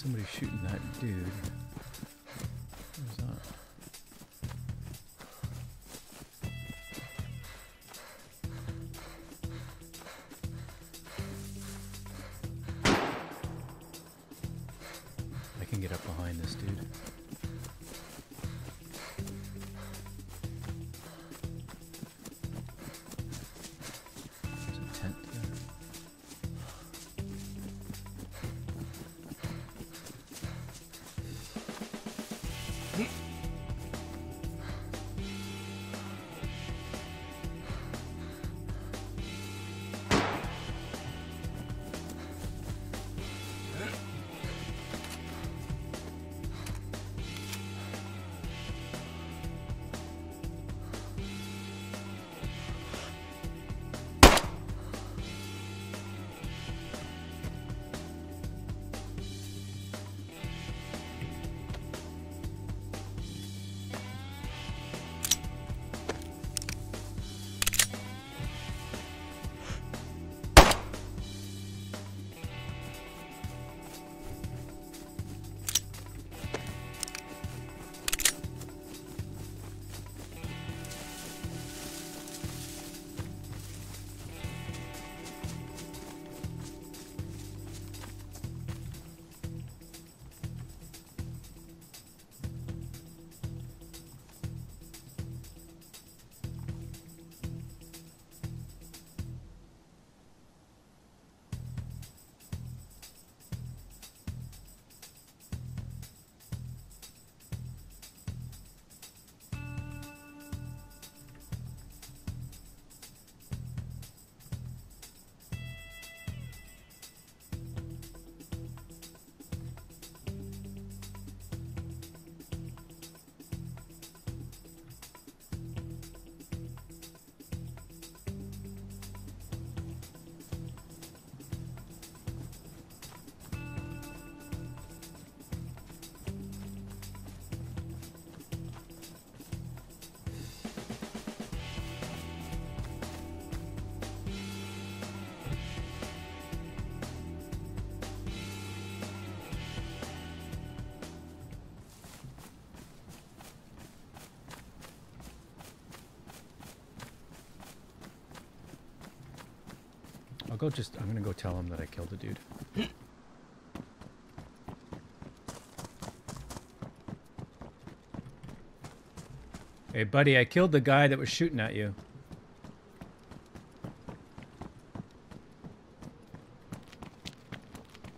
somebody shooting that dude. Where's that? I can get up behind this dude. Go just, I'm gonna go tell him that I killed a dude. hey buddy, I killed the guy that was shooting at you.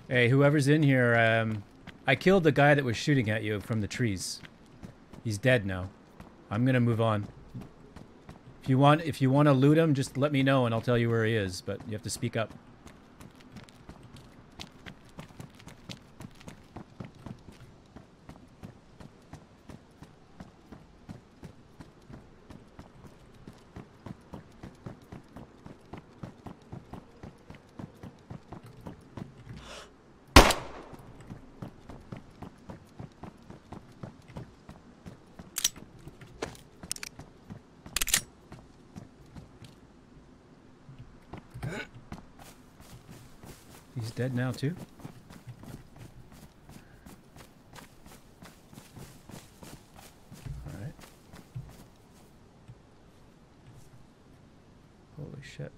Hey, whoever's in here, um, I killed the guy that was shooting at you from the trees. He's dead now. I'm gonna move on. If you want, if you want to loot him, just let me know and I'll tell you where he is. But you have to speak up. He's dead now too. All right. Holy shit.